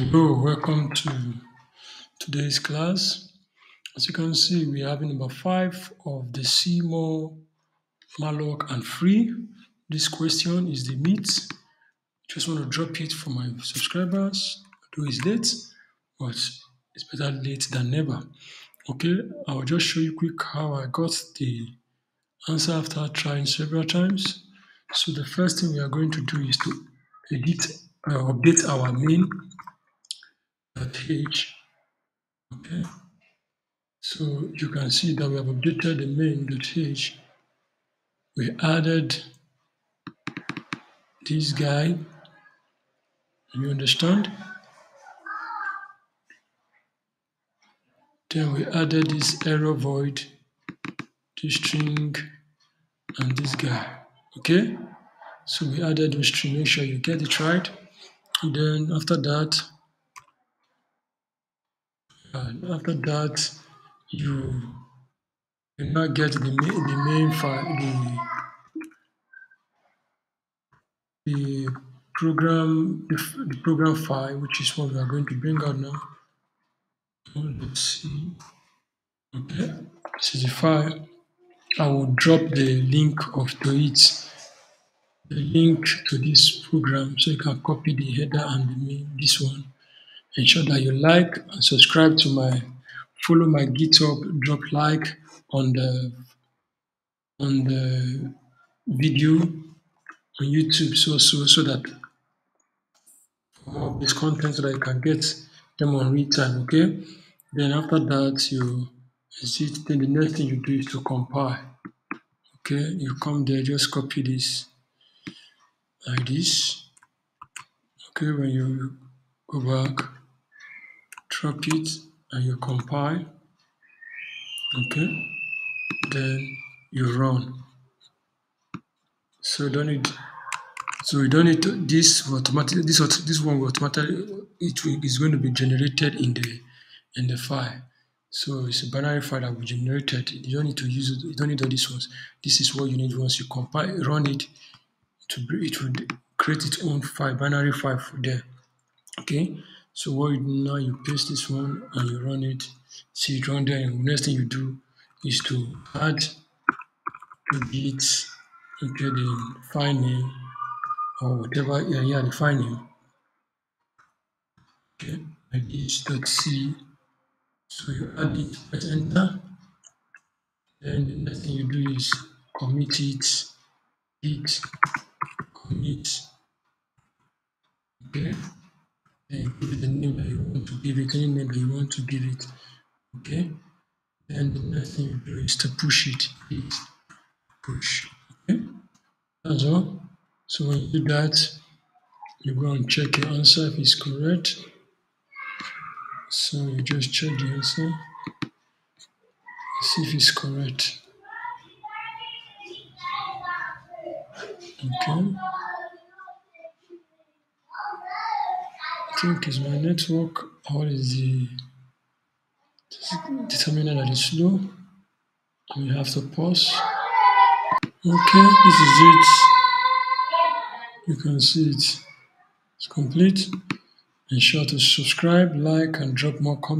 Hello, welcome to today's class. As you can C, we have number five of the see more, malloc, and free. This question is the meat. Just want to drop it for my subscribers, though it's late, but it's better late than never. Okay, I'll just show you quick how I got the answer after trying several times. So the first thing we are going to do is to edit, uh, update our main page. Okay, so you can see that we have updated the main main.h. We added this guy. You understand? Then we added this error void, this string, and this guy. Okay, so we added those string. Make sure you get it right. And then after that, and after that, you you now get the main, the main file, the the program, the, the program file, which is what we are going to bring out now. Let's see. Okay, this is the file. I will drop the link of to it, the link to this program, so you can copy the header and the main, this one. Ensure that you like and subscribe to my, follow my GitHub, drop like on the on the video on YouTube, so so so that more this content so that you can get them on real time. Okay. Then after that, you exit. Then the next thing you do is to compile. Okay, you come there, just copy this like this. Okay, when you go back, drop it and you compile. Okay, then you run. So you don't need so you don't need to, this automatically this this one will automatically it is going to be generated in the in the file. So it's a binary file that will generate it. You don't need to use it. You don't need all these ones. This is what you need once you compile, run it. To it will create its own file, binary file for there. Okay. So what you do now, you paste this one and you run it. See it run there. And the next thing you do is to add to git okay the file name or whatever yeah, yeah the file name. Okay, like this dot c so you add it, press enter. Then the next thing you do is commit it, git, commit. Okay. Give it the name that you want to give it, any name that you want to give it. Okay. Then the next thing you do is to push it, push. Okay. That's all. So when you do that, you go and check your answer if it's correct. So you just check the answer, see if it's correct. Okay. Think is my network or is the determiner that is slow. We have to pause. Okay, this is it. You can see it. It's complete. Ensure to subscribe, like, and drop more comments.